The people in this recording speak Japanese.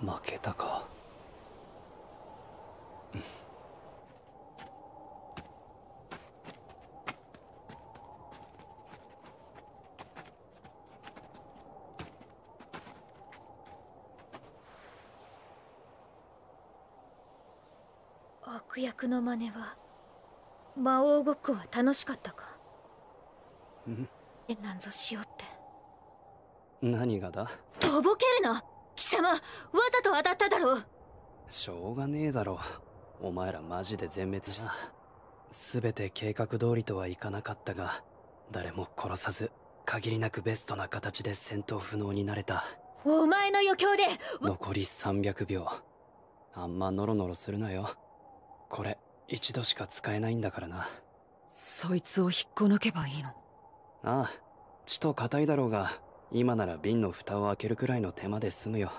負けたか。悪役の真似は魔王ごっこは楽しかったか？ん。えなんぞしようって。何がだ？とぼけるな貴様わざと当たっただろう。しょうがねえだろお前らマジで全滅した。全て計画通りとはいかなかったが誰も殺さず限りなくベストな形で戦闘不能になれた。お前の余興で残り300秒。あんまノロノロするなよ。これ一度しか使えないんだからな。そいつを引っこ抜けばいいの。ああ血と硬いだろうが今なら瓶の蓋を開けるくらいの手間で済むよ。